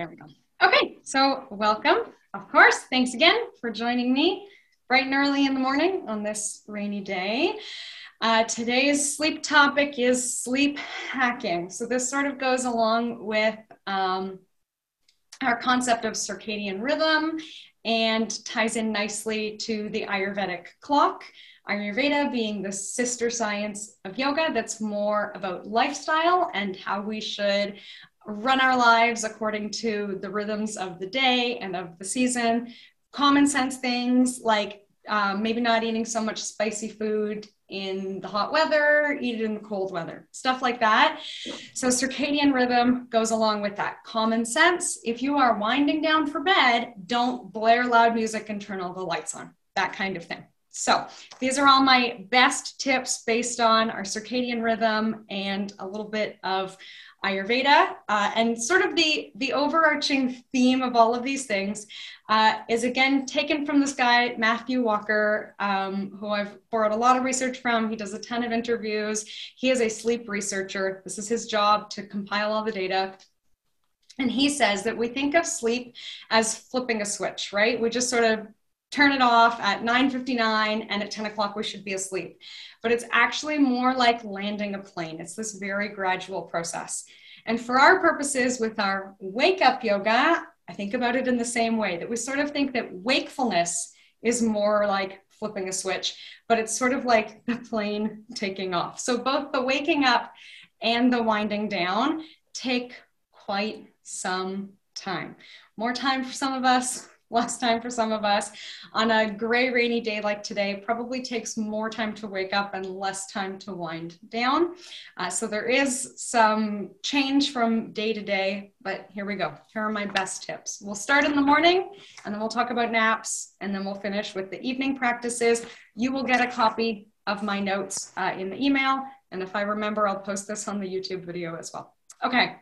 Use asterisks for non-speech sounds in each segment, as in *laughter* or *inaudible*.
There we go. Okay, so welcome. Of course, thanks again for joining me bright and early in the morning on this rainy day. Uh, today's sleep topic is sleep hacking. So this sort of goes along with um, our concept of circadian rhythm and ties in nicely to the Ayurvedic clock. Ayurveda being the sister science of yoga that's more about lifestyle and how we should run our lives according to the rhythms of the day and of the season. Common sense things like um, maybe not eating so much spicy food in the hot weather, eat it in the cold weather, stuff like that. So, circadian rhythm goes along with that. Common sense if you are winding down for bed, don't blare loud music and turn all the lights on, that kind of thing. So, these are all my best tips based on our circadian rhythm and a little bit of Ayurveda. Uh, and sort of the, the overarching theme of all of these things uh, is again taken from this guy, Matthew Walker, um, who I've borrowed a lot of research from. He does a ton of interviews. He is a sleep researcher. This is his job to compile all the data. And he says that we think of sleep as flipping a switch, right? We just sort of turn it off at 9.59 and at 10 o'clock we should be asleep but it's actually more like landing a plane. It's this very gradual process. And for our purposes with our wake up yoga i think about it in the same way that we sort of think that wakefulness is more like flipping a switch but it's sort of like the plane taking off. So both the waking up and the winding down take quite some time. More time for some of us less time for some of us. On a gray, rainy day like today, probably takes more time to wake up and less time to wind down. Uh, so there is some change from day to day, but here we go. Here are my best tips. We'll start in the morning and then we'll talk about naps and then we'll finish with the evening practices. You will get a copy of my notes uh, in the email. And if I remember, I'll post this on the YouTube video as well. Okay.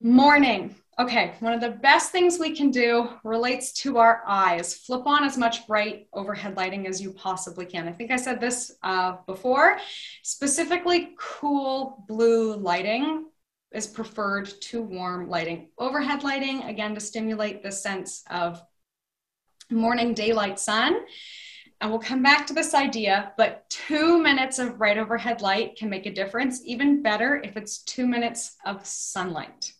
Morning. Okay, one of the best things we can do relates to our eyes. Flip on as much bright overhead lighting as you possibly can. I think I said this uh, before. Specifically, cool blue lighting is preferred to warm lighting. Overhead lighting, again, to stimulate the sense of morning daylight sun. And we'll come back to this idea, but two minutes of bright overhead light can make a difference, even better if it's two minutes of sunlight.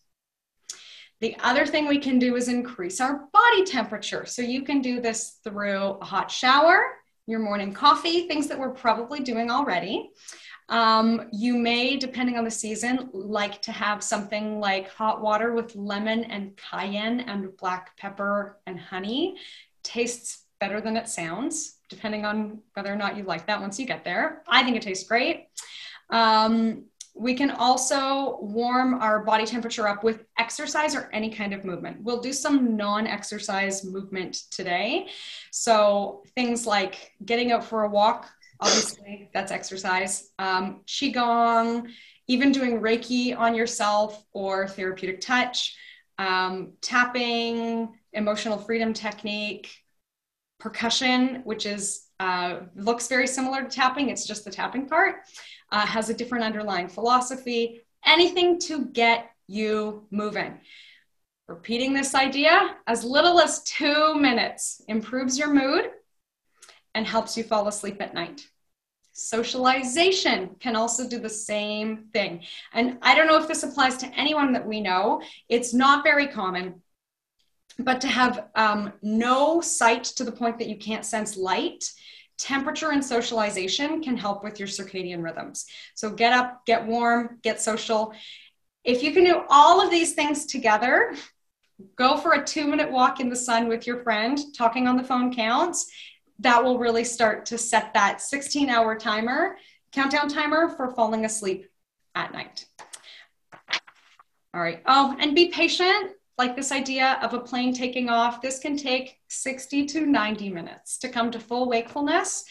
The other thing we can do is increase our body temperature. So you can do this through a hot shower, your morning coffee, things that we're probably doing already. Um, you may, depending on the season, like to have something like hot water with lemon and cayenne and black pepper and honey. Tastes better than it sounds, depending on whether or not you like that once you get there. I think it tastes great. Um, we can also warm our body temperature up with exercise or any kind of movement. We'll do some non exercise movement today. So, things like getting out for a walk, obviously, that's exercise. Um, Qigong, even doing Reiki on yourself or therapeutic touch, um, tapping, emotional freedom technique, percussion, which is uh, looks very similar to tapping, it's just the tapping part uh, has a different underlying philosophy, anything to get you moving. Repeating this idea as little as two minutes improves your mood and helps you fall asleep at night. Socialization can also do the same thing. And I don't know if this applies to anyone that we know, it's not very common. But to have um, no sight to the point that you can't sense light temperature and socialization can help with your circadian rhythms. So get up, get warm, get social. If you can do all of these things together, go for a two minute walk in the sun with your friend, talking on the phone counts. That will really start to set that 16 hour timer, countdown timer for falling asleep at night. All right. Oh, and be patient like this idea of a plane taking off, this can take 60 to 90 minutes to come to full wakefulness.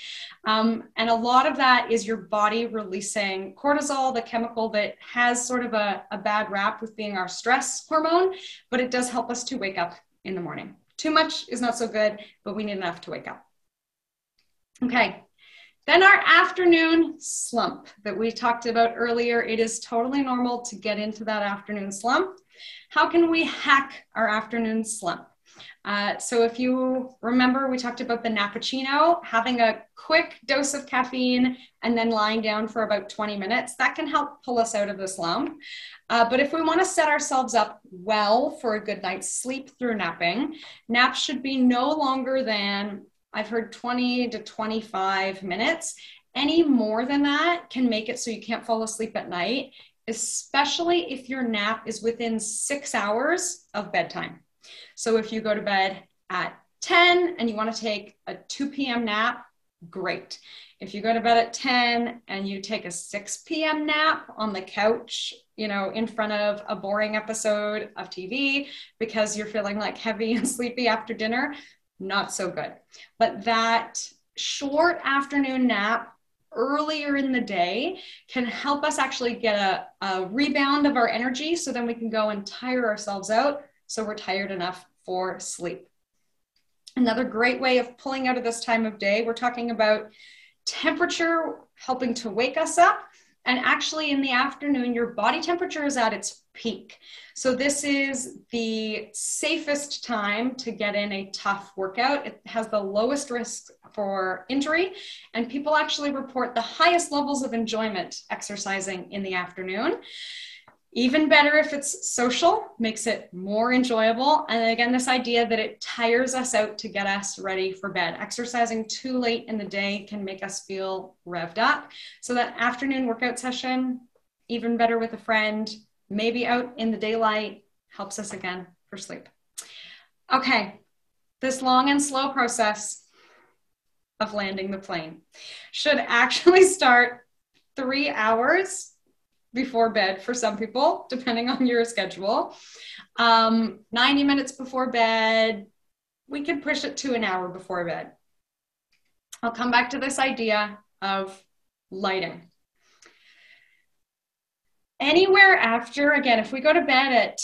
Um, and a lot of that is your body releasing cortisol, the chemical that has sort of a, a bad rap with being our stress hormone, but it does help us to wake up in the morning. Too much is not so good, but we need enough to wake up. Okay, Then our afternoon slump that we talked about earlier, it is totally normal to get into that afternoon slump. How can we hack our afternoon slump? Uh, so if you remember, we talked about the Nappuccino, having a quick dose of caffeine and then lying down for about 20 minutes. That can help pull us out of the slump. Uh, but if we want to set ourselves up well for a good night's sleep through napping, naps should be no longer than, I've heard 20 to 25 minutes. Any more than that can make it so you can't fall asleep at night, especially if your nap is within six hours of bedtime. So if you go to bed at 10 and you want to take a 2 p.m. nap, great. If you go to bed at 10 and you take a 6 p.m. nap on the couch, you know, in front of a boring episode of TV because you're feeling like heavy *laughs* and sleepy after dinner, not so good. But that short afternoon nap earlier in the day can help us actually get a, a rebound of our energy so then we can go and tire ourselves out so we're tired enough for sleep. Another great way of pulling out of this time of day, we're talking about temperature helping to wake us up. And actually, in the afternoon, your body temperature is at its peak. So, this is the safest time to get in a tough workout. It has the lowest risk for injury, and people actually report the highest levels of enjoyment exercising in the afternoon. Even better if it's social, makes it more enjoyable. And again, this idea that it tires us out to get us ready for bed. Exercising too late in the day can make us feel revved up. So, that afternoon workout session, even better with a friend, maybe out in the daylight, helps us again for sleep. Okay, this long and slow process of landing the plane should *laughs* actually start three hours before bed for some people, depending on your schedule. Um, 90 minutes before bed, we could push it to an hour before bed. I'll come back to this idea of lighting. Anywhere after, again, if we go to bed at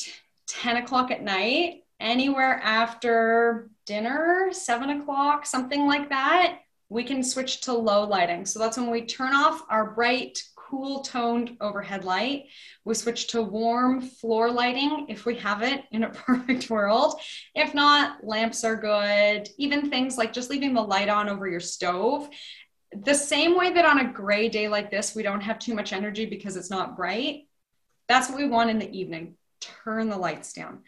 10 o'clock at night, anywhere after dinner, seven o'clock, something like that, we can switch to low lighting. So that's when we turn off our bright cool toned overhead light. We switch to warm floor lighting if we have it in a *laughs* perfect world. If not, lamps are good. Even things like just leaving the light on over your stove. The same way that on a gray day like this, we don't have too much energy because it's not bright. That's what we want in the evening. Turn the lights down.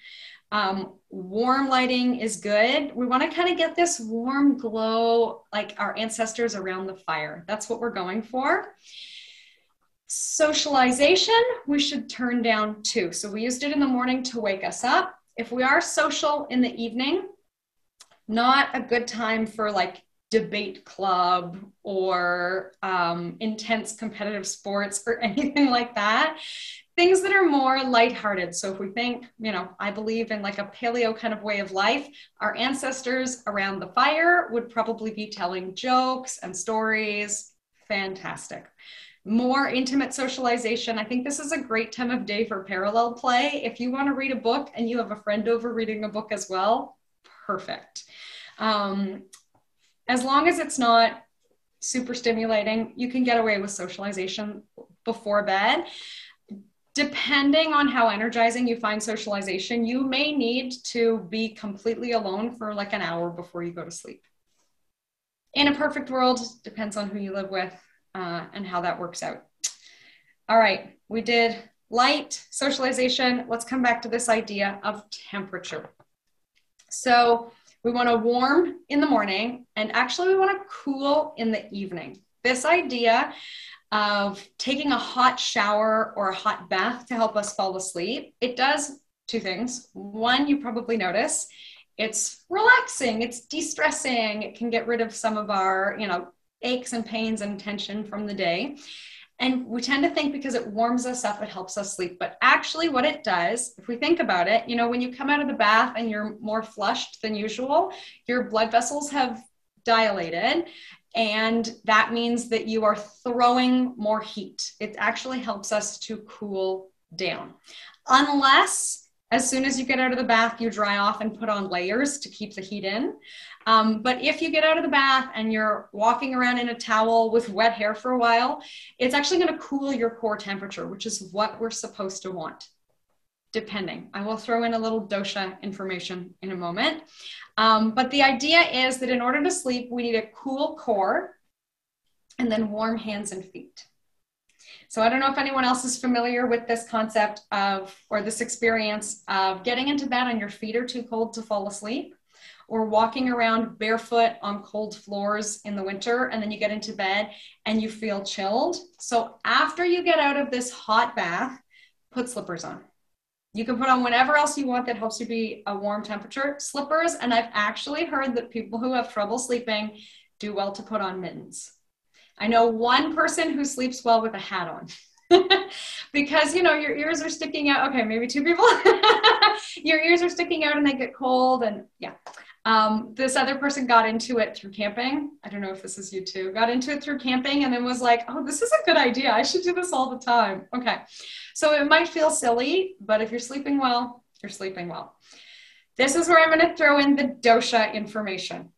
Um, warm lighting is good. We want to kind of get this warm glow like our ancestors around the fire. That's what we're going for. Socialization, we should turn down too. So we used it in the morning to wake us up. If we are social in the evening, not a good time for like debate club or um, intense competitive sports or *laughs* anything like that. Things that are more lighthearted. So if we think, you know, I believe in like a paleo kind of way of life, our ancestors around the fire would probably be telling jokes and stories. Fantastic more intimate socialization. I think this is a great time of day for parallel play. If you want to read a book and you have a friend over reading a book as well, perfect. Um, as long as it's not super stimulating, you can get away with socialization before bed. Depending on how energizing you find socialization, you may need to be completely alone for like an hour before you go to sleep. In a perfect world, depends on who you live with uh, and how that works out. All right, we did light, socialization. Let's come back to this idea of temperature. So we want to warm in the morning, and actually, we want to cool in the evening. This idea of taking a hot shower or a hot bath to help us fall asleep, it does two things. One, you probably notice it's relaxing, it's de stressing, it can get rid of some of our, you know, aches and pains and tension from the day. And we tend to think because it warms us up, it helps us sleep. But actually, what it does, if we think about it, you know, when you come out of the bath and you're more flushed than usual, your blood vessels have dilated. And that means that you are throwing more heat. It actually helps us to cool down. Unless as soon as you get out of the bath, you dry off and put on layers to keep the heat in. Um, but if you get out of the bath and you're walking around in a towel with wet hair for a while, it's actually going to cool your core temperature, which is what we're supposed to want, depending. I will throw in a little dosha information in a moment. Um, but the idea is that in order to sleep, we need a cool core and then warm hands and feet. So I don't know if anyone else is familiar with this concept of, or this experience of getting into bed and your feet are too cold to fall asleep, or walking around barefoot on cold floors in the winter, and then you get into bed and you feel chilled. So after you get out of this hot bath, put slippers on. You can put on whatever else you want that helps you be a warm temperature. Slippers, and I've actually heard that people who have trouble sleeping do well to put on mittens. I know one person who sleeps well with a hat on. *laughs* because you know your ears are sticking out okay maybe two people *laughs* your ears are sticking out and they get cold and yeah um, this other person got into it through camping. I don't know if this is you too. Got into it through camping and then was like oh this is a good idea. I should do this all the time. Okay. So it might feel silly but if you're sleeping well you're sleeping well. This is where i'm going to throw in the dosha information.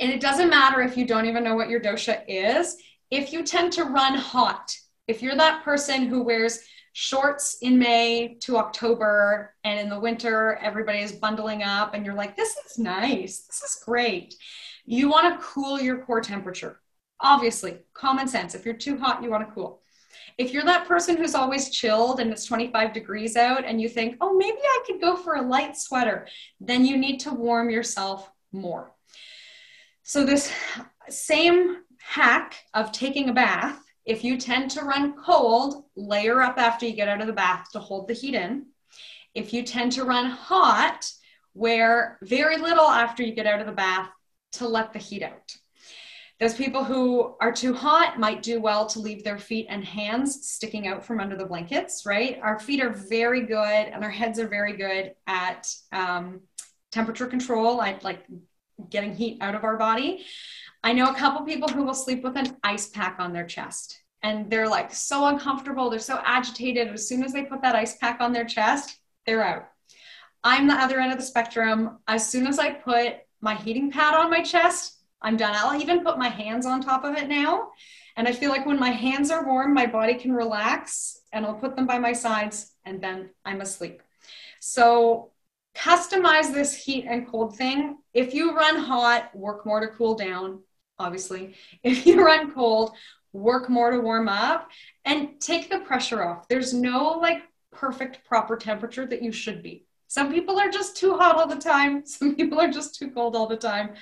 And it doesn't matter if you don't even know what your dosha is. If you tend to run hot, if you're that person who wears shorts in May to October and in the winter everybody is bundling up and you're like, this is nice, this is great. You want to cool your core temperature. Obviously, common sense. If you're too hot, you want to cool. If you're that person who's always chilled and it's 25 degrees out and you think, oh, maybe I could go for a light sweater, then you need to warm yourself more. So, this same hack of taking a bath, if you tend to run cold, layer up after you get out of the bath to hold the heat in. If you tend to run hot, wear very little after you get out of the bath to let the heat out. Those people who are too hot might do well to leave their feet and hands sticking out from under the blankets, right? Our feet are very good and our heads are very good at um, temperature control, I, like getting heat out of our body. I know a couple people who will sleep with an ice pack on their chest and they're like so uncomfortable. They're so agitated. As soon as they put that ice pack on their chest, they're out. I'm the other end of the spectrum. As soon as I put my heating pad on my chest, I'm done. I'll even put my hands on top of it now. And I feel like when my hands are warm, my body can relax and I'll put them by my sides and then I'm asleep. So customize this heat and cold thing. If you run hot, work more to cool down, obviously. *laughs* If you run cold, work more to warm up and take the pressure off. There's no like perfect proper temperature that you should be. Some people are just too hot all the time, *laughs* some people are just too cold all the time.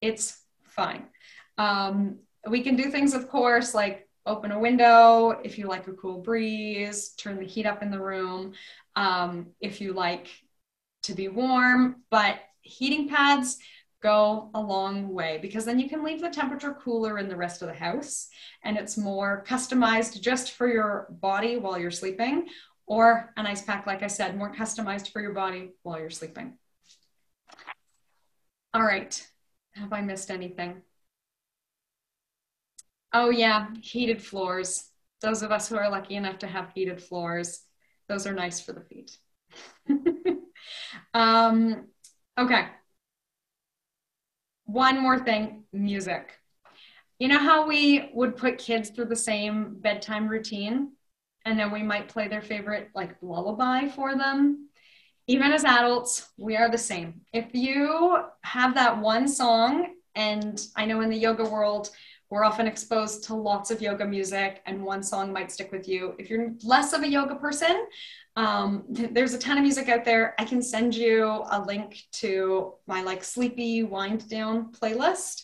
It's fine. Um, we can do things, of course, like open a window if you like a cool breeze, turn the heat up in the room. Um, if you like to be warm, but heating pads go a long way because then you can leave the temperature cooler in the rest of the house and it's more customized just for your body while you're sleeping or an ice pack like i said more customized for your body while you're sleeping. All right. Have i missed anything? Oh yeah heated floors. Those of us who are lucky enough to have heated floors those are nice for the feet. *laughs* Um, okay. One more thing music. You know how we would put kids through the same bedtime routine and then we might play their favorite like lullaby for them? Even as adults, we are the same. If you have that one song, and I know in the yoga world, we're often exposed to lots of yoga music, and one song might stick with you. If you're less of a yoga person, um, there's a ton of music out there. I can send you a link to my like sleepy wind down playlist.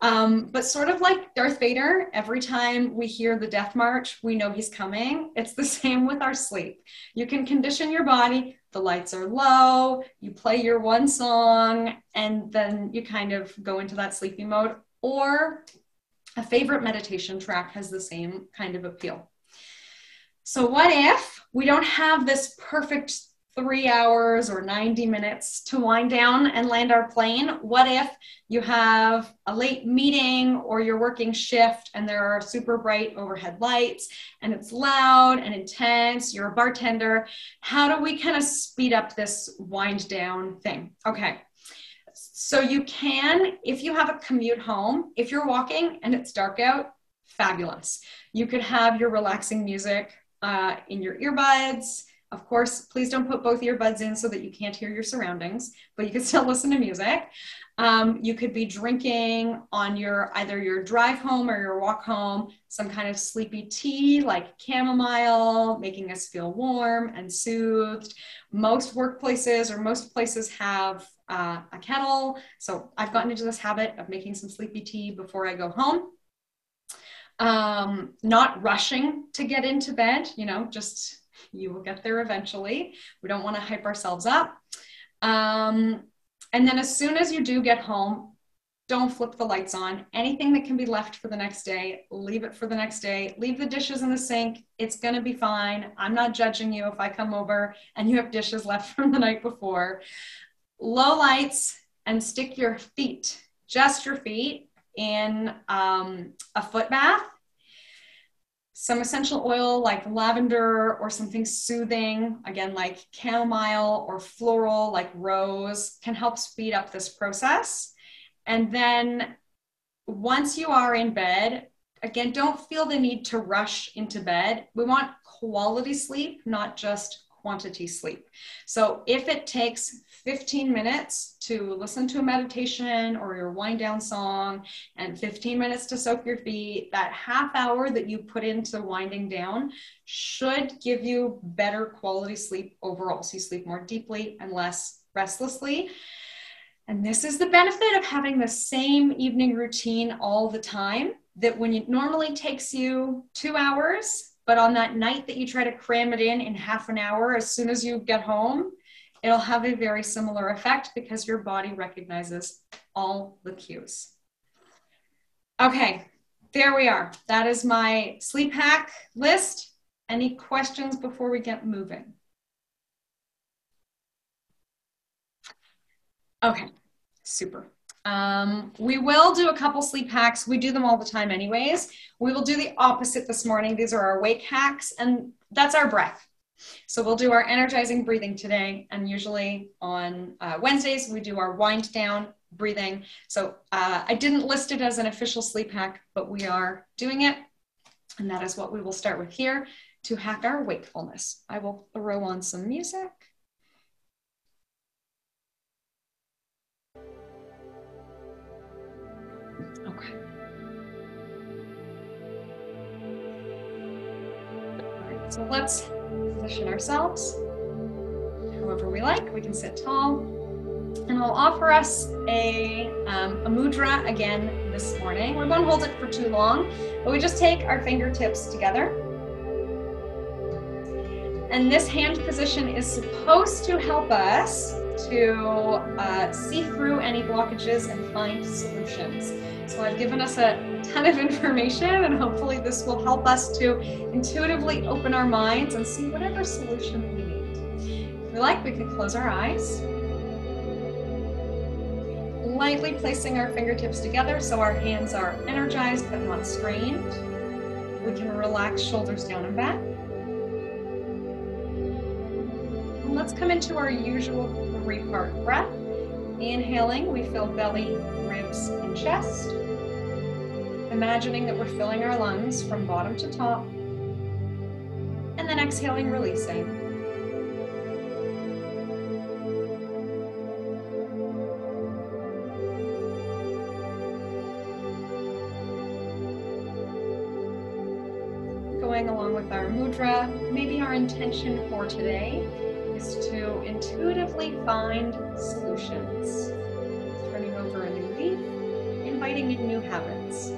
Um, but sort of like Darth Vader, every time we hear the death march, we know he's coming. It's the *laughs* same with our sleep. You can condition your body. The lights are low, you play your one song, and then you kind of go into that sleepy mode. Or a favorite meditation track has the same kind of appeal. So, what if we don't have this perfect three hours or 90 minutes to wind down and land our plane? What if you have a late meeting or you're working shift and there are super bright overhead lights and it's loud and intense? You're a bartender. How do we kind of speed up this wind down thing? Okay. So you can, if you have a commute home, if you're walking and it's dark out, fabulous. You could have your relaxing music uh, in your earbuds. Of course, please don't put both earbuds in so that you can't hear your surroundings, but you can *laughs* still listen to music. Um, you could be drinking on your either your drive home or your walk home some kind of sleepy tea like chamomile, making us feel warm and soothed. Most workplaces or most places have uh, a kettle. So I've gotten into this habit of making some sleepy tea before I go home. Um, not rushing to get into bed, you know, just you will get there eventually. We don't want to hype ourselves up. Um, and then as soon as you do get home, don't flip the lights on. Anything that can be left for the next day, leave it for the next day. Leave the dishes in the sink. It's going to be fine. I'm not judging you if I come over and you have dishes left *laughs* from the night before. Low lights and stick your feet, just your feet, in um, a foot bath some essential oil like lavender or something soothing, again, like chamomile or floral like rose, can help speed up this process. And then once you are in bed, again, don't feel the need to rush into bed. We want quality sleep, not just quantity sleep. So if it takes 15 minutes to listen to a meditation or your wind down song and 15 minutes to soak your feet, that half hour that you put into winding down should give you better quality sleep overall. So you sleep more deeply and less restlessly. And this is the benefit of having the same evening routine all the time that when it normally takes you two hours, but on that night that you try to cram it in in half an hour, as soon as you get home, it'll have a very similar effect because your body recognizes all the cues. Okay, there we are. That is my sleep hack list. Any questions before we get moving? Okay, super. Um, we will do a couple sleep hacks. We do them all the time, anyways. We will do the opposite this morning. These are our wake hacks, and that's our breath. So we'll do our energizing breathing today, and usually on uh, Wednesdays, we do our wind down breathing. So uh, I didn't list it as an official sleep hack, but we are doing it. And that is what we will start with here to hack our wakefulness. I will throw on some music. So let's position ourselves however we like. We can sit tall. And I'll offer us a, um, a mudra again this morning. We won't hold it for too long, but we just take our fingertips together. And this hand position is supposed to help us to uh, see through any blockages and find solutions. So I've given us a ton of *laughs* information and hopefully this will help us to intuitively open our minds and see whatever solution we need. If we like, we can close our eyes. Lightly placing our fingertips together so our hands are energized but not strained. We can relax shoulders down and back. And let's come into our usual three-part breath. Inhaling, we feel belly, ribs, and chest. Imagining that we're filling our lungs from bottom to top. And then exhaling, releasing. Going along with our mudra, maybe our intention for today is to intuitively find solutions, turning over a new leaf, inviting in new habits.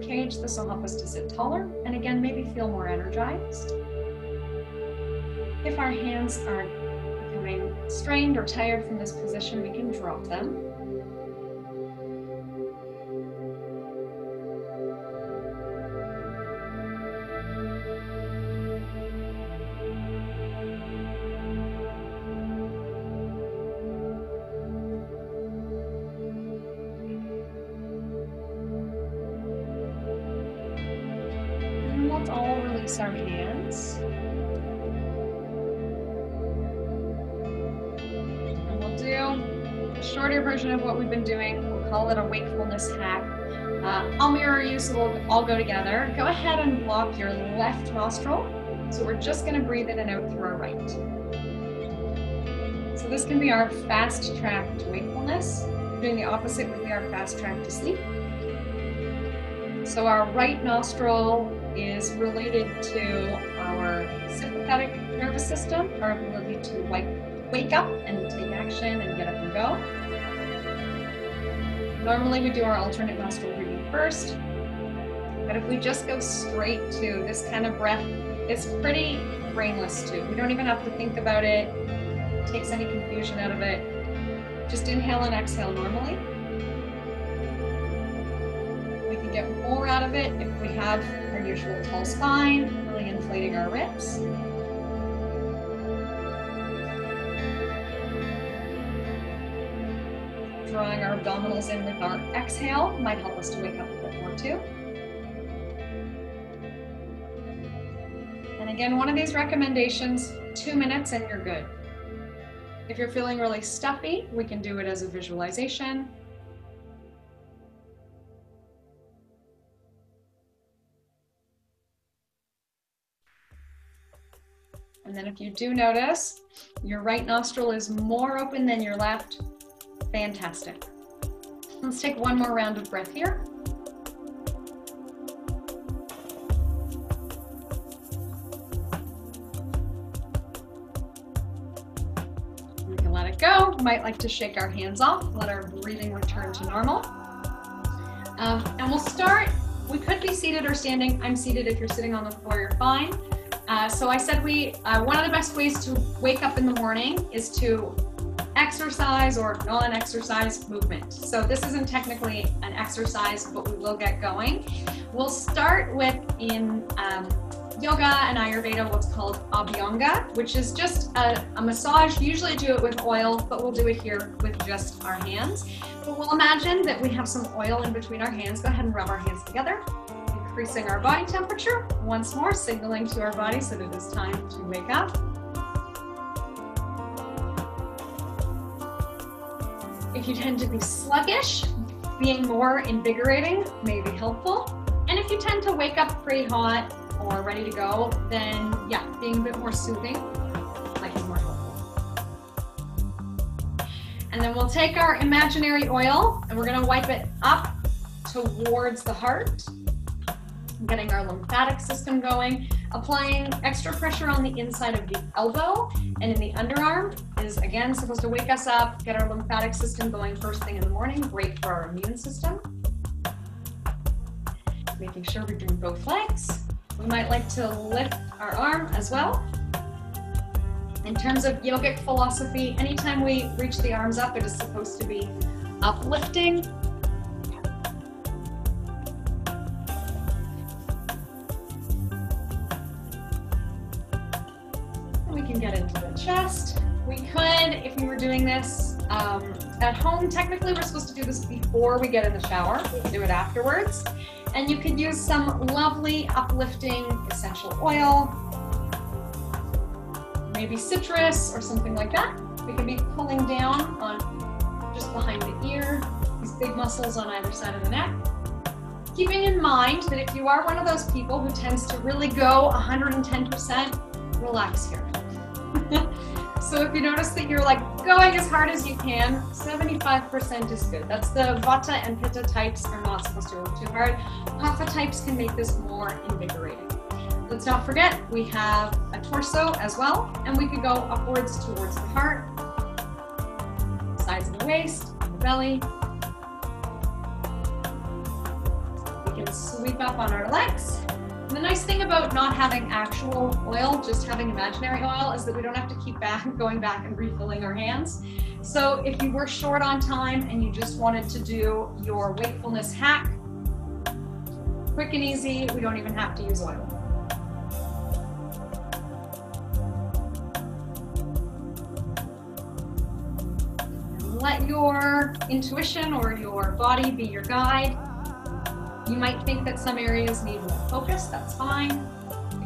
Cage. This will help us to sit taller and again, maybe feel more energized. If our hands are becoming strained or tired from this position, we can drop them. Go ahead and block your left nostril. So we're just gonna breathe in and out through our right. So this can be our fast track to wakefulness. Doing the opposite would be our fast track to sleep. So our right nostril is related to our sympathetic nervous system, our ability to wake, wake up and take action and get up and go. Normally we do our alternate nostril breathing first, but if we just go straight to this kind of breath, it's pretty brainless too. We don't even have to think about it, it takes any confusion out of it. Just inhale and exhale normally. We can get more out of it if we have our usual tall spine, really inflating our ribs. Drawing our abdominals in with our exhale might help us to wake up a bit more too. And again, one of these recommendations, two minutes and you're good. If you're feeling really stuffy, we can do it as a visualization. And then if you do notice, your right nostril is more open than your left, fantastic. Let's take one more round of breath here. We go. Might like to shake our hands off, let our breathing return to normal. Um, and we'll start, we could be seated or standing. I'm seated. If you're sitting on the floor, you're fine. Uh, so I said we, uh, one of the best ways to wake up in the morning is to exercise or non-exercise movement. So this isn't technically an exercise, but we will get going. We'll start with in um, yoga and Ayurveda what's called Abhyanga, which is just a, a massage. Usually do it with oil, but we'll do it here with just our hands. But we'll imagine that we have some oil in between our hands. Go ahead and rub our hands together increasing our body temperature, once more signaling to our bodies that it is time to wake up. If you tend to be sluggish, being more invigorating may be helpful. And if you tend to wake up pretty hot or ready to go, then yeah, being a bit more soothing might be more helpful. And then we'll take our imaginary oil and we're gonna wipe it up towards the heart getting our lymphatic system going. Applying extra pressure on the inside of the elbow and in the underarm is again supposed to wake us up, get our lymphatic system going first thing in the morning, great for our immune system. Making sure we're doing both legs. We might like to lift our arm as well. In terms of yogic philosophy, anytime we reach the arms up, it is supposed to be uplifting We can get into the chest. We could, if we were doing this um, at home, technically we're supposed to do this before we get in the shower. We can do it afterwards. And you could use some lovely uplifting essential oil, maybe citrus or something like that. We can be pulling down on just behind the ear, these big muscles on either side of the neck. Keeping in mind that if you are one of those people who tends to really go 110%, relax here. So if you notice that you're like going as hard as you can, 75% is good. That's the Vata and Pitta types are not supposed to work too hard. Kapha types can make this more invigorating. Let's not forget, we have a torso as well, and we could go upwards towards the heart, sides of the waist, the belly. We can sweep up on our legs. The nice thing about not having actual oil, just having imaginary oil, is that we don't have to keep back, *laughs* going back and refilling our hands. So if you were short on time and you just wanted to do your wakefulness hack, quick and easy, we don't even have to use oil. Let your intuition or your body be your guide. You might think that some areas need more focus, that's fine.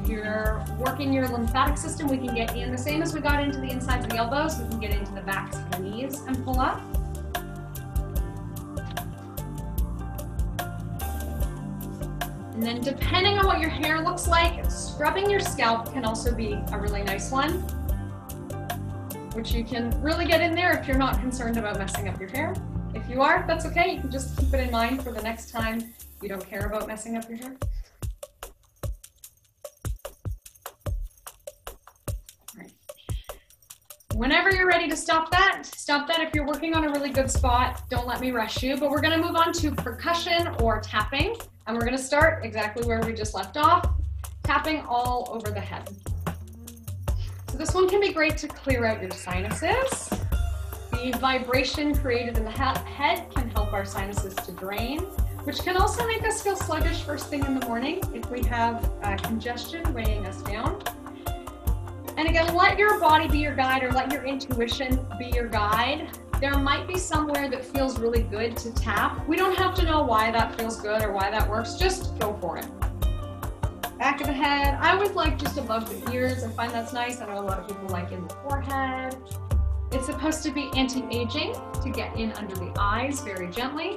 If you're working your lymphatic system, we can get in the same as we got into the insides of the elbows, we can get into the backs of the knees and pull up. And then depending on what your hair looks like, scrubbing your scalp can also be a really nice one, which you can really get in there if you're not concerned about messing up your hair. If you are, that's okay. You can just keep it in mind for the next time you don't care about messing up your hair? Whenever you're ready to stop that, stop that if you're working on a really good spot. Don't let me rush you, but we're gonna move on to percussion or tapping. And we're gonna start exactly where we just left off, tapping all over the head. So this one can be great to clear out your sinuses. The vibration created in the head can help our sinuses to drain which can also make us feel sluggish first thing in the morning if we have uh, congestion weighing us down. And again, let your body be your guide or let your intuition be your guide. There might be somewhere that feels really good to tap. We don't have to know why that feels good or why that works, just go for it. Back of the head, I would like just above the ears. I find that's nice. I know a lot of people like in the forehead. It's supposed to be anti-aging to get in under the eyes very gently.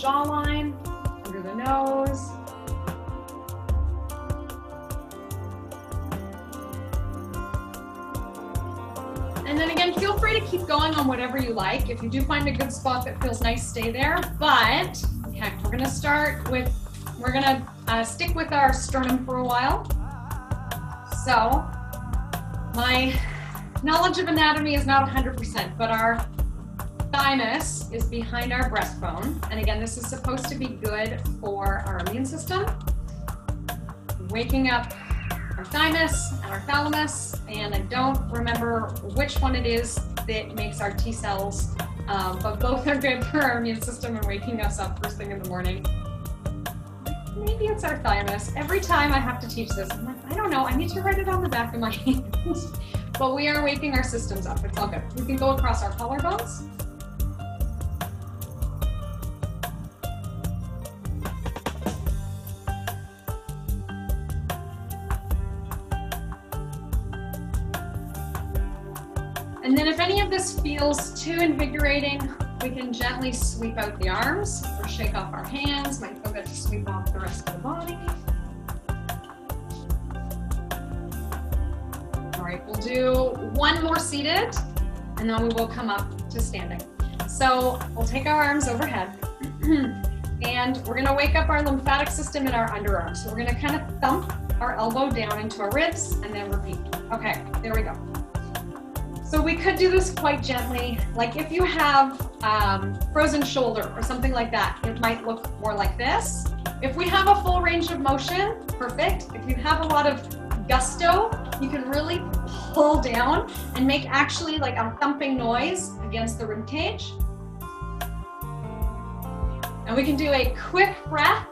Jawline, under the nose. And then again, feel free to keep going on whatever you like. If you do find a good spot that feels nice, stay there. But, okay, we're gonna start with, we're gonna uh, stick with our sternum for a while. So, my knowledge of anatomy is not 100%, but our thymus is behind our breastbone. And again, this is supposed to be good for our immune system. Waking up our thymus and our thalamus. And I don't remember which one it is that makes our T cells, um, but both are good for our immune system and waking us up first thing in the morning. Maybe it's our thymus. Every time I have to teach this, I'm like, I don't know, I need to write it on the back of my *laughs* hand. but we are waking our systems up. It's all good. We can go across our collarbones. This feels too invigorating, we can gently sweep out the arms or shake off our hands. Might feel good to sweep off the rest of the body. All right, we'll do one more seated and then we will come up to standing. So we'll take our arms overhead *clears throat* and we're gonna wake up our lymphatic system in our underarms. So we're gonna kind of thump our elbow down into our ribs and then repeat. Okay, there we go. So we could do this quite gently. Like if you have um, frozen shoulder or something like that, it might look more like this. If we have a full range of motion, perfect. If you have a lot of gusto, you can really pull down and make actually like a thumping noise against the rib cage. And we can do a quick breath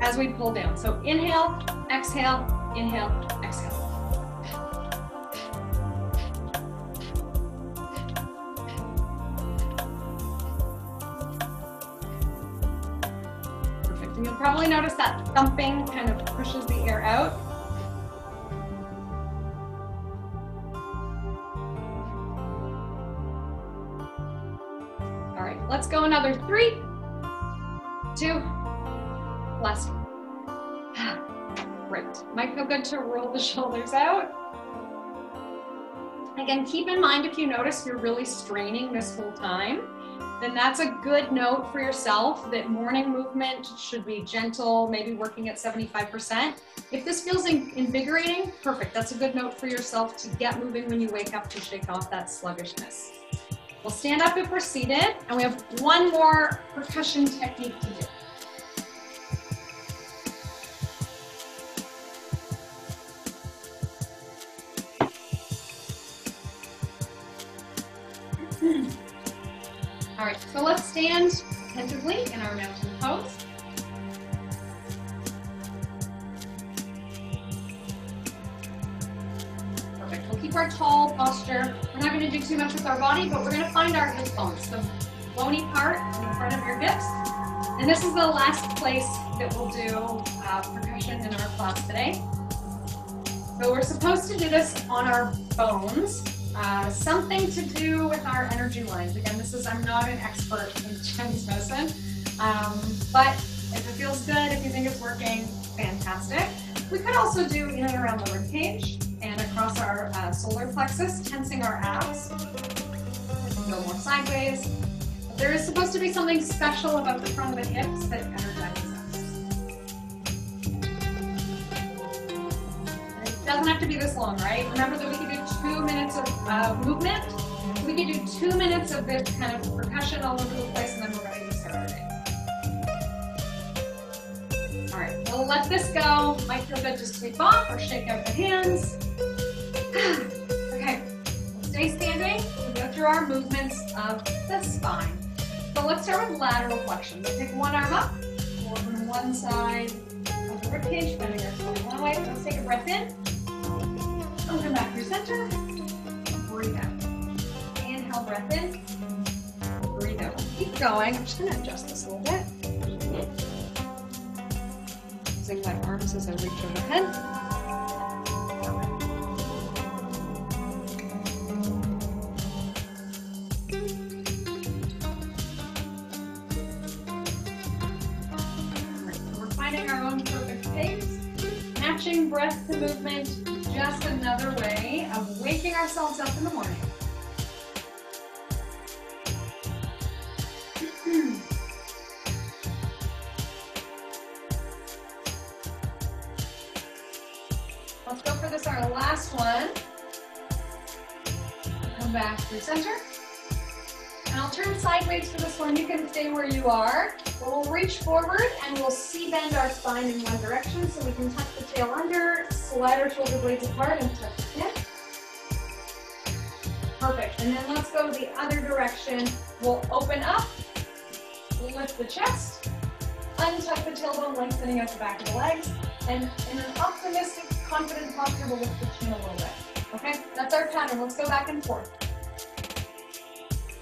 as we pull down. So inhale, exhale, inhale, exhale. Probably notice that thumping kind of pushes the air out. All right, let's go another three, two, last. *sighs* Great. Might feel good to roll the *laughs* shoulders out. Again, keep in mind if you notice you're really straining this whole time, then that's a good note for yourself that morning movement should be gentle, maybe working at 75%. If this feels invigorating, perfect. That's a good note for yourself to get moving when you wake up to shake off that sluggishness. We'll stand up if we're seated, and we have one more percussion technique to do. So let's stand attentively in our mountain pose. Perfect, we'll keep our tall posture. We're not gonna do too much with our body, but we're gonna find our hip bones, the bony part in front of your hips. And this is the last place that we'll do uh, percussion in our class today. So we're supposed to do this on our bones, uh, something to do with our energy lines. Again, this is, I'm not an expert in Chinese medicine, um, but if it feels good, if you think it's working, fantastic. We could also do in and around the rib cage and across our uh, solar plexus, tensing our abs. Go more sideways. There is supposed to be something special about the front of the hips that energizes us. It doesn't have to be this long, right? Remember that we can two minutes of uh, movement. We can do two minutes of this kind of percussion all over the place, and then we're ready to start our day. All right, we'll let this go. Might feel good to sleep off or shake out the hands. *sighs* okay, stay standing. We'll go through our movements of the spine. So let's start with lateral flexion. We'll take one arm up, from one side of the ribcage, bending ourselves one way. Let's take a breath in. Come back through center. Breathe out. Inhale, breath in. Breathe out. Keep going. I'm just going to adjust this a little bit. Using my arms as I reach overhead. Another way of waking ourselves up in the morning. *clears throat* Let's go for this, our last one. Come back through center. And I'll turn sideways for this one. You can stay where you are. But We'll reach forward and we'll C-bend our spine in one direction so we can tuck the tail under, slide our shoulder blades apart and the hip. Perfect. And then let's go the other direction. We'll open up, lift the chest, untuck the tailbone, lengthening out the back of the legs, and in an optimistic, confident posture, we'll lift the chin a little bit. Okay, that's our pattern. Let's go back and forth.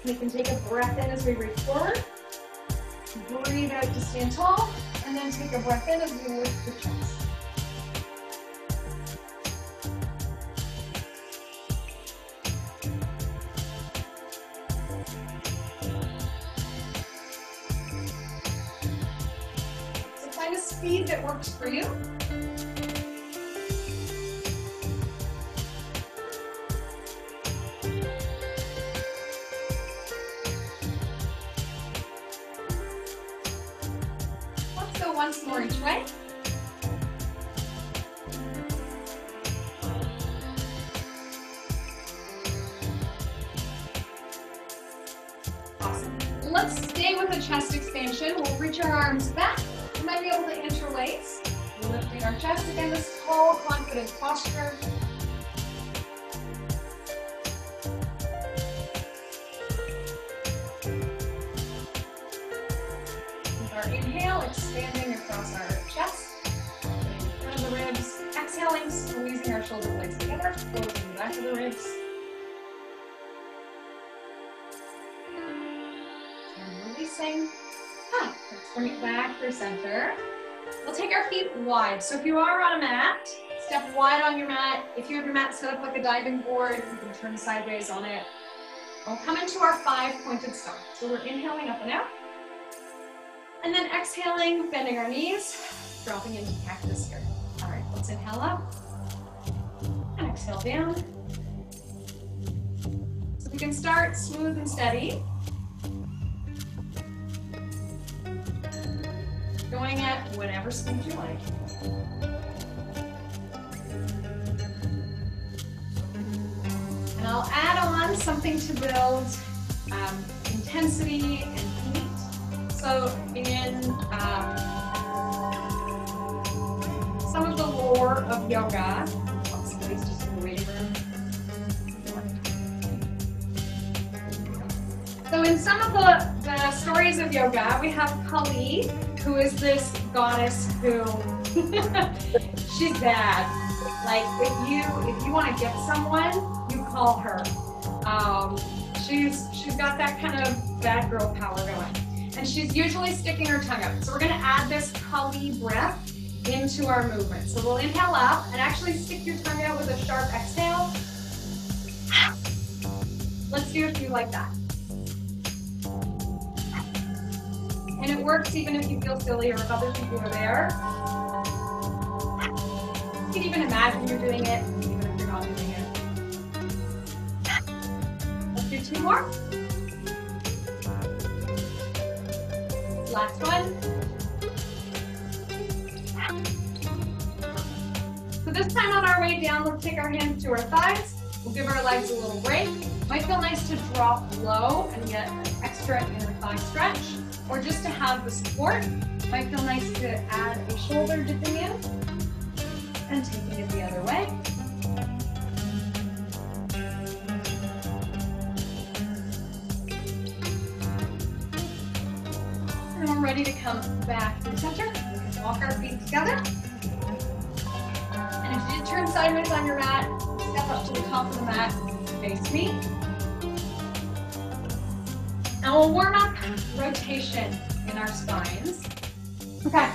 We can take a breath in as we reach forward. Breathe out to stand tall, and then take a breath in as we lift the chest. Speed that works for you. Up like a diving board, you can turn sideways on it. We'll come into our five pointed star. So we're inhaling up and out. And then exhaling, bending our knees, dropping into cactus here. All right, let's inhale up. And exhale down. So we can start smooth and steady. Going at whatever speed you like. I'll add on something to build um, intensity and heat. So in um, some of the lore of yoga. So in some of the, the stories of yoga, we have Kali, who is this goddess who *laughs* she's bad. Like if you if you want to get someone, call her. Um, she's she's got that kind of bad girl power going, and she's usually sticking her tongue out. So we're gonna add this Kali breath into our movement. So we'll inhale up and actually stick your tongue out with a sharp exhale. Let's do a few like that. And it works even if you feel silly or if other people are there. You can even imagine you're doing it, more. Last one. So this time on our way down, let's take our hands to our thighs. We'll give our legs a little break. Might feel nice to drop low and get an extra inner thigh stretch or just to have the support. Might feel nice to add a shoulder dipping in and taking it the other way. Ready to come back to center. Walk our feet together. And if you did turn sideways on your mat, step up to the top of the mat, face me. And we'll warm up rotation in our spines. Okay,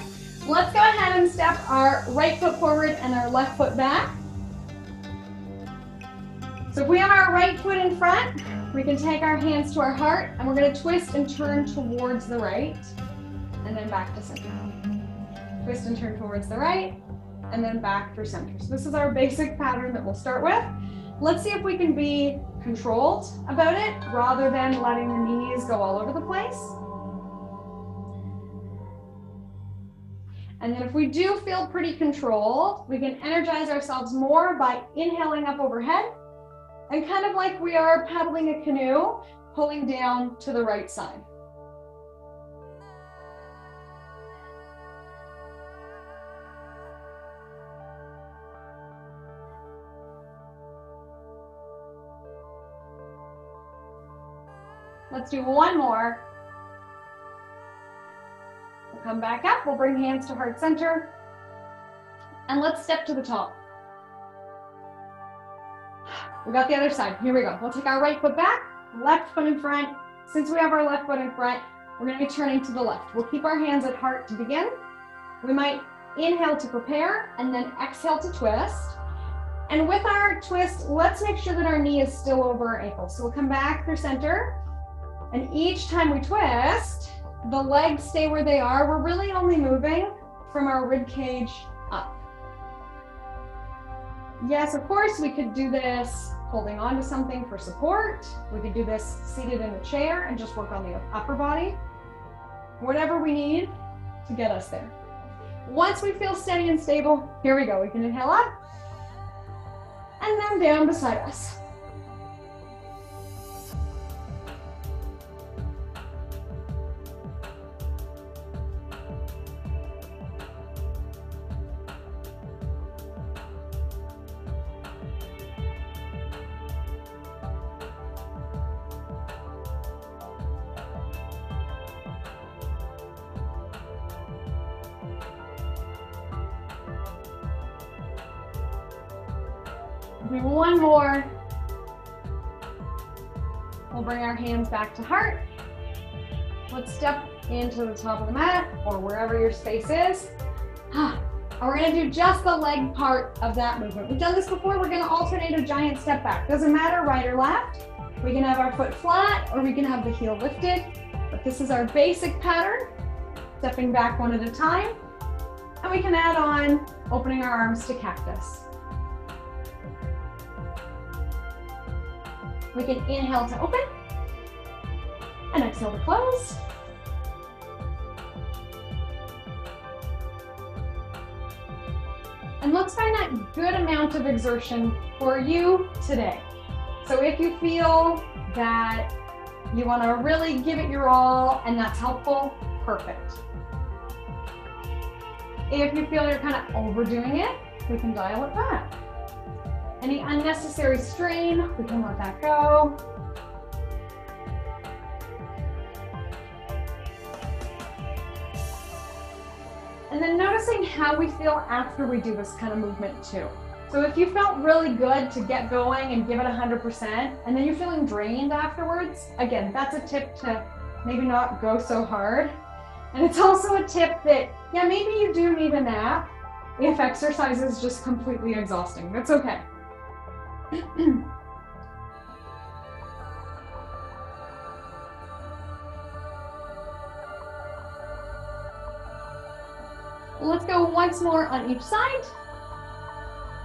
let's go ahead and step our right foot forward and our left foot back. So if we have our right foot in front, we can take our hands to our heart and we're gonna twist and turn towards the right and then back to center. Twist and turn towards the right and then back for center. So this is our basic pattern that we'll start with. Let's see if we can be controlled about it rather than letting the knees go all over the place. And then if we do feel pretty controlled, we can energize ourselves more by inhaling up overhead and kind of like we are paddling a canoe, pulling down to the right side. Let's do one more. We'll come back up. We'll bring hands to heart center. And let's step to the top. We got the other side. Here we go. We'll take our right foot back, left foot in front. Since we have our left foot in front, we're going to be turning to the left. We'll keep our hands at heart to begin. We might inhale to prepare and then exhale to twist. And with our twist, let's make sure that our knee is still over our ankle. So we'll come back through center. And each time we twist, the legs stay where they are. We're really only moving from our rib cage up. Yes, of course, we could do this holding on to something for support. We could do this seated in a chair and just work on the upper body. Whatever we need to get us there. Once we feel steady and stable, here we go. We can inhale up and then down beside us. Top of the mat or wherever your space is. *sighs* We're gonna do just the leg part of that movement. We've done this before. We're gonna alternate a giant step back. Doesn't matter right or left. We can have our foot flat or we can have the heel lifted. But this is our basic pattern. stepping back one at a time. And we can add on opening our arms to cactus. We can inhale to open and exhale to close. Let's find that good amount of exertion for you today. So if you feel that you want to really give it your all and that's helpful, perfect. If you feel you're kind of overdoing it, we can dial it back. Any unnecessary strain, we can let that go. And then noticing how we feel after we do this kind of movement too. So if you felt really good to get going and give it 100%, and then you're feeling drained afterwards, again, that's a tip to maybe not go so hard. And it's also a tip that, yeah, maybe you do need a nap if exercise is just completely exhausting. That's okay. *clears throat* once more on each side.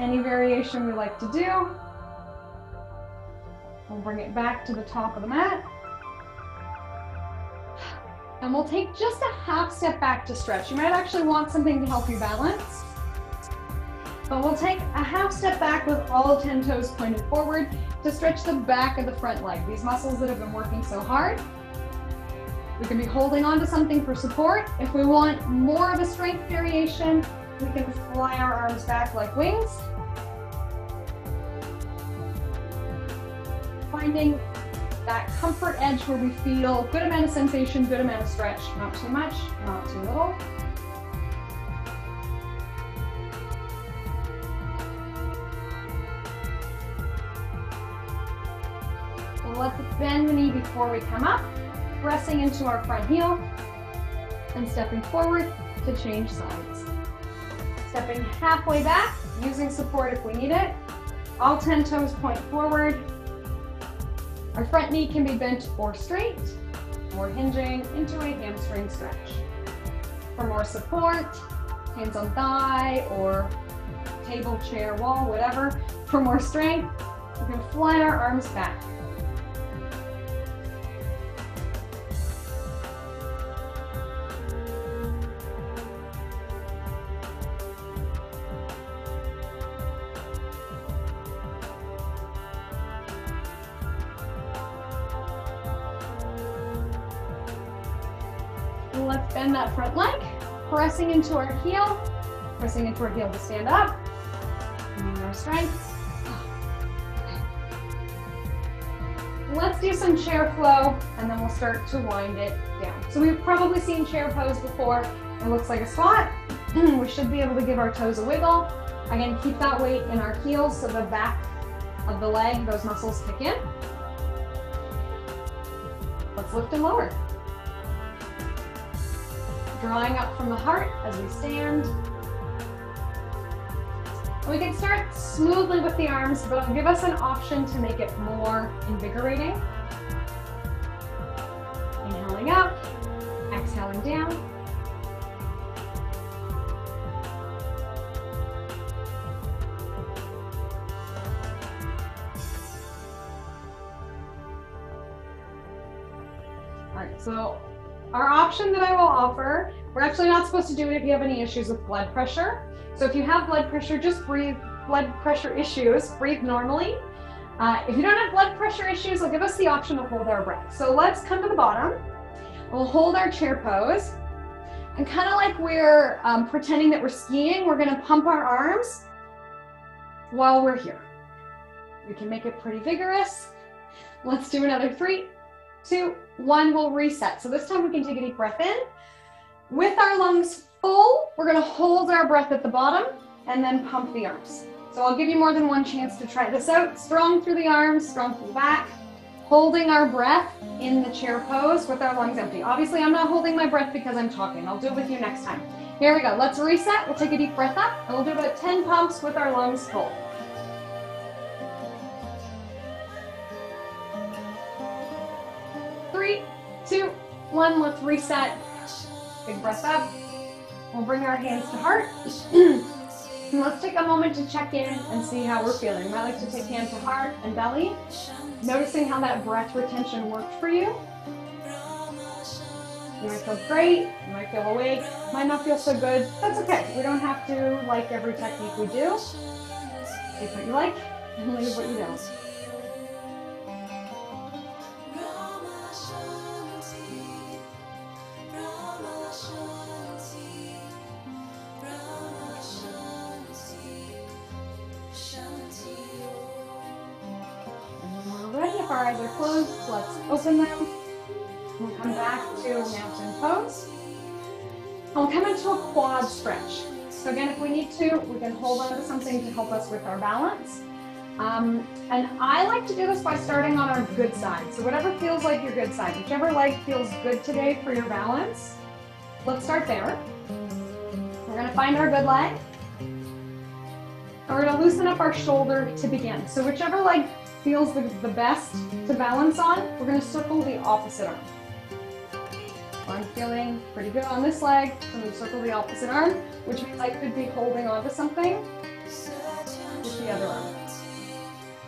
Any variation we like to do. We'll bring it back to the top of the mat. And we'll take just a half step back to stretch. You might actually want something to help you balance. But we'll take a half step back with all 10 toes pointed forward to stretch the back of the front leg. These muscles that have been working so hard. We can be holding on to something for support. If we want more of a strength variation, we can fly our arms back like wings. Finding that comfort edge where we feel good amount of sensation, good amount of stretch, not too much, not too little. let's bend the knee before we come up, pressing into our front heel and stepping forward to change sides. Stepping halfway back, using support if we need it. All 10 toes point forward. Our front knee can be bent or straight. We're hinging into a hamstring stretch. For more support, hands on thigh or table, chair, wall, whatever. For more strength, we can fly our arms back. Pressing into our heel, pressing into our heel to stand up, bringing our strength. Let's do some chair flow, and then we'll start to wind it down. So we've probably seen chair pose before. It looks like a squat. *clears throat* we should be able to give our toes a wiggle. Again, keep that weight in our heels so the back of the leg, those muscles kick in. Let's lift and lower drawing up from the heart as we stand. we can start smoothly with the arms, but give us an option to make it more invigorating. Option that I will offer, we're actually not supposed to do it if you have any issues with blood pressure. So if you have blood pressure, just breathe blood pressure issues, breathe normally. Uh, if you don't have blood pressure issues, it'll give us the option to hold our breath. So let's come to the bottom. We'll hold our chair pose. And kind of like we're um, pretending that we're skiing, we're gonna pump our arms while we're here. We can make it pretty vigorous. Let's do another three, two, one, we'll reset. So this time we can take a deep breath in. With our lungs full, we're gonna hold our breath at the bottom and then pump the arms. So I'll give you more than one chance to try this out. Strong through the arms, strong through the back. Holding our breath in the chair pose with our lungs empty. Obviously, I'm not holding my breath because I'm talking. I'll do it with you next time. Here we go. Let's reset. We'll take a deep breath up and we'll do about 10 pumps with our lungs full. Three, two, one. Let's reset. Big breath up. We'll bring our hands to heart. *clears throat* let's take a moment to check in and see how we're feeling. I like to take hand to heart and belly, noticing how that breath retention worked for you. You might feel great, you might feel awake, might not feel so good. That's okay. We don't have to like every technique we do. Take what you like and leave what you don't. Open them. We'll come back to mountain pose. We'll come into a quad stretch. So again, if we need to, we can hold on to something to help us with our balance. Um, and I like to do this by starting on our good side. So whatever feels like your good side, whichever leg feels good today for your balance, let's start there. We're gonna find our good leg. And we're gonna loosen up our shoulder to begin. So whichever leg feels the, the best to balance on, we're gonna circle the opposite arm. I'm feeling pretty good on this leg, I'm gonna circle the opposite arm, which means I could be holding onto something with the other arm.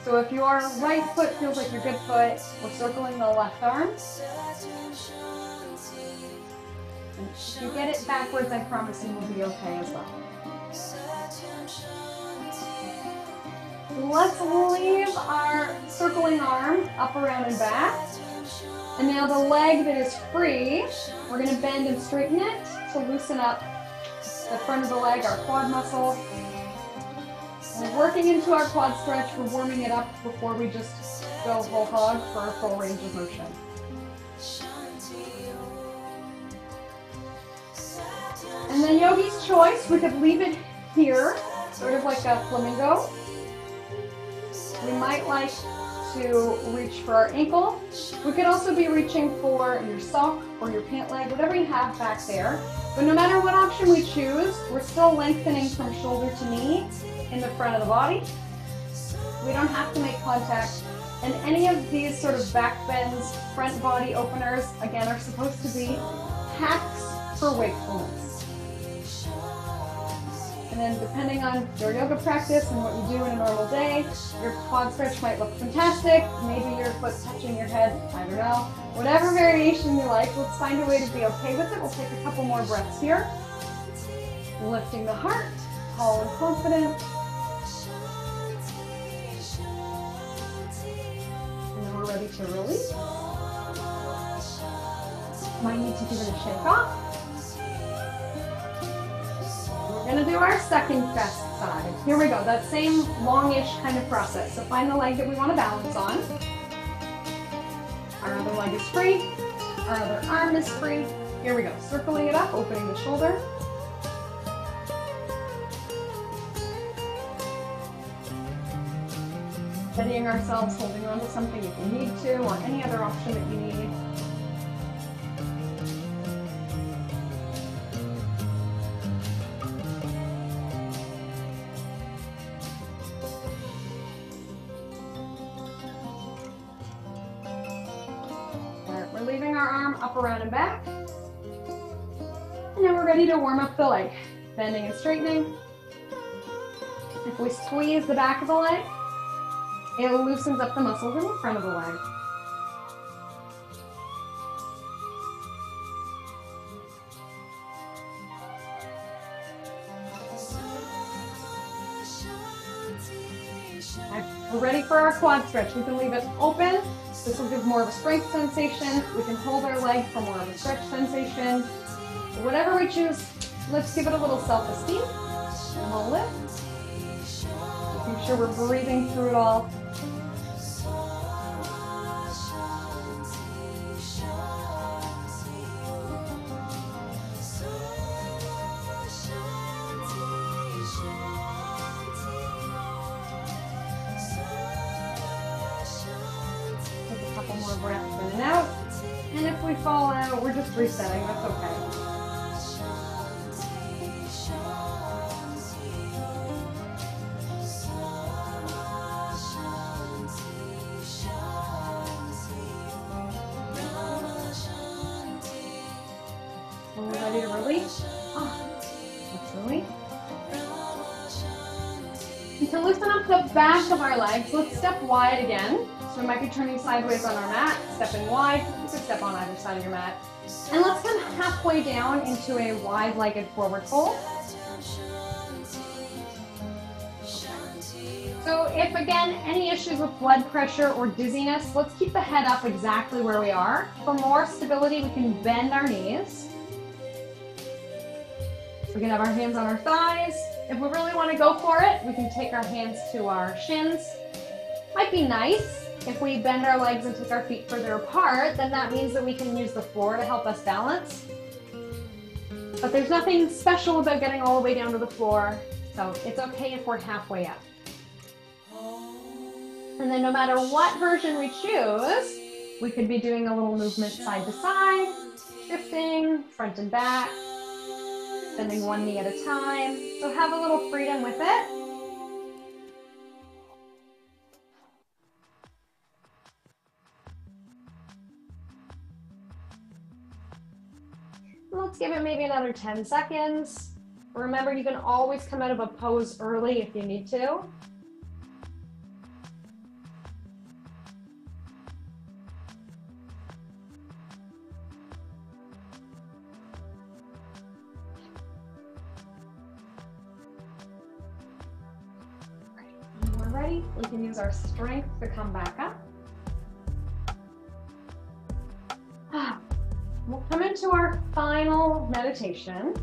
So if your right foot feels like your good foot, we're circling the left arm. And if you get it backwards, I promise you will be okay as well. Let's leave our circling arm up, around, and back. And now the leg that is free, we're gonna bend and straighten it to loosen up the front of the leg, our quad muscle. We're working into our quad stretch, we're warming it up before we just go whole hog for a full range of motion. And then yogi's choice, we could leave it here, sort of like a flamingo. We might like to reach for our ankle. We could also be reaching for your sock or your pant leg, whatever you have back there. But no matter what option we choose, we're still lengthening from shoulder to knee in the front of the body. We don't have to make contact. And any of these sort of back bends, front body openers, again, are supposed to be hacks for wakefulness. And then depending on your yoga practice and what you do in a normal day, your quad stretch might look fantastic. Maybe your foot's touching your head. I don't know. Whatever variation you like, let's find a way to be okay with it. We'll take a couple more breaths here. Lifting the heart, tall and confident. And then we're ready to release. Might need to give it a shake off our second chest side. Here we go, that same longish kind of process. So find the leg that we wanna balance on. Our other leg is free. Our other arm is free. Here we go, circling it up, opening the shoulder. Steadying ourselves, holding on to something if you need to, or any other option that you need. Around, and back. And then we're ready to warm up the leg. Bending and straightening. If we squeeze the back of the leg, it loosens up the muscles in the front of the leg. We're ready for our quad stretch. We can leave it open this will give more of a strength sensation. We can hold our leg for more of a stretch sensation. Whatever we choose, let's give it a little self-esteem. And we'll lift. Making sure we're breathing through it all. Fall out, we're just resetting. That's okay. We ready to release? Release. And to loosen up the back of our legs, let's step wide again. So we might be turning sideways on our mat, stepping wide. You can step on either side of your mat. And let's come halfway down into a wide-legged forward fold. So if again, any issues with blood pressure or dizziness, let's keep the head up exactly where we are. For more stability, we can bend our knees. We can have our hands on our thighs. If we really want to go for it, we can take our hands to our shins. Might be nice if we bend our legs and take our feet further apart, then that means that we can use the floor to help us balance. But there's nothing special about getting all the way down to the floor, so it's okay if we're halfway up. And then no matter what version we choose, we could be doing a little movement side to side, shifting front and back, bending one knee at a time. So have a little freedom with it. Let's give it maybe another 10 seconds. Remember, you can always come out of a pose early if you need to. ready, we can use our strength to come back up. Final meditation.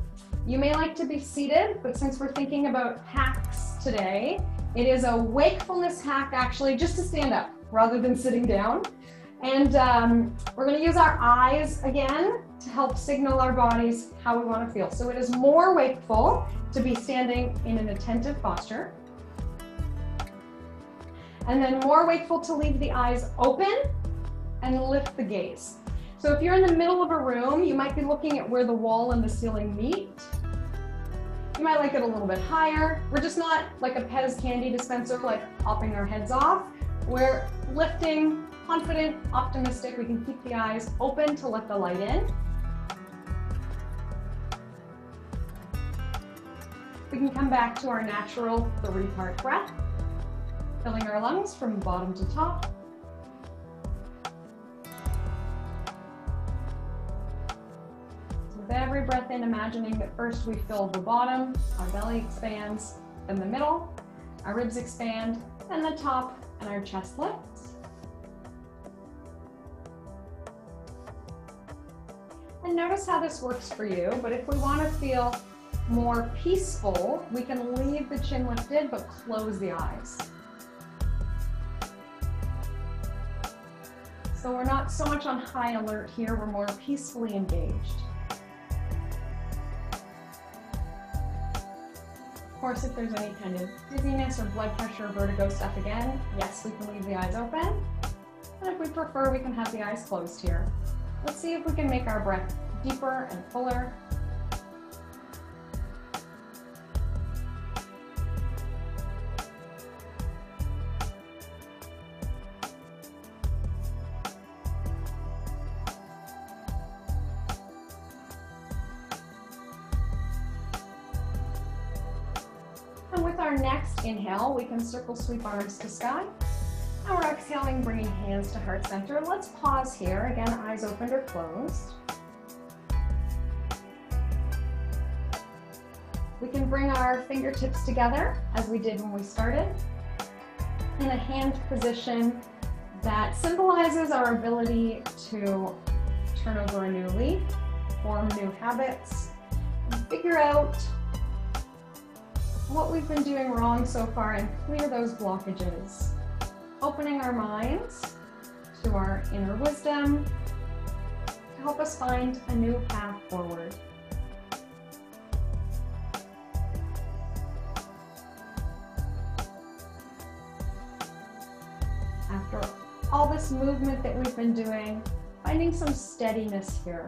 You may like to be seated, but since we're thinking about hacks today, it is a wakefulness hack actually just to stand up rather than sitting down. And um, we're going to use our eyes again to help signal our bodies how we want to feel. So it is more wakeful to be standing in an attentive posture. And then more wakeful to leave the eyes open and lift the gaze. So if you're in the middle of a room, you might be looking at where the wall and the ceiling meet. You might like it a little bit higher. We're just not like a Pez candy dispenser, like popping our heads off. We're lifting, confident, optimistic. We can keep the eyes open to let the light in. We can come back to our natural three-part breath, filling our lungs from bottom to top. With every breath in, imagining that first we fill the bottom, our belly expands, then the middle, our ribs expand, and the top, and our chest lifts. And notice how this works for you, but if we want to feel more peaceful, we can leave the chin lifted, but close the eyes. So we're not so much on high alert here, we're more peacefully engaged. Course, if there's any kind of dizziness or blood pressure or vertigo stuff again, yes, we can leave the eyes open. And if we prefer, we can have the eyes closed here. Let's see if we can make our breath deeper and fuller. Inhale, we can circle sweep arms to sky. And we're exhaling, bringing hands to heart center. Let's pause here. Again, eyes opened or closed. We can bring our fingertips together as we did when we started in a hand position that symbolizes our ability to turn over a new leaf, form new habits, figure out what we've been doing wrong so far and clear those blockages. Opening our minds to our inner wisdom to help us find a new path forward. After all this movement that we've been doing, finding some steadiness here.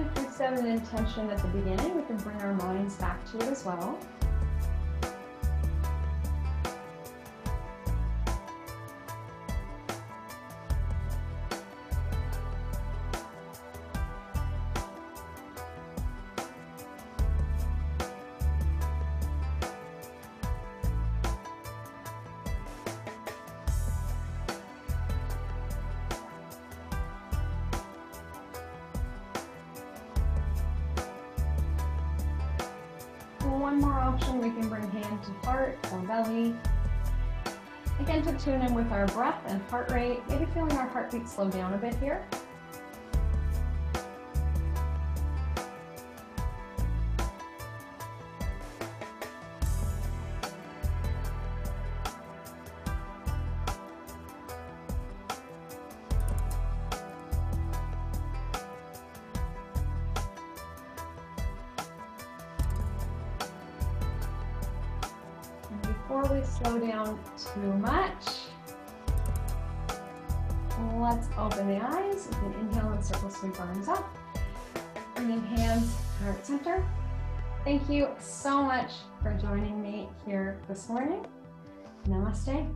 If we set an intention at the beginning, we can bring our minds back to it as well. Heartbeat slow down a bit here. Thank you so much for joining me here this morning. Namaste.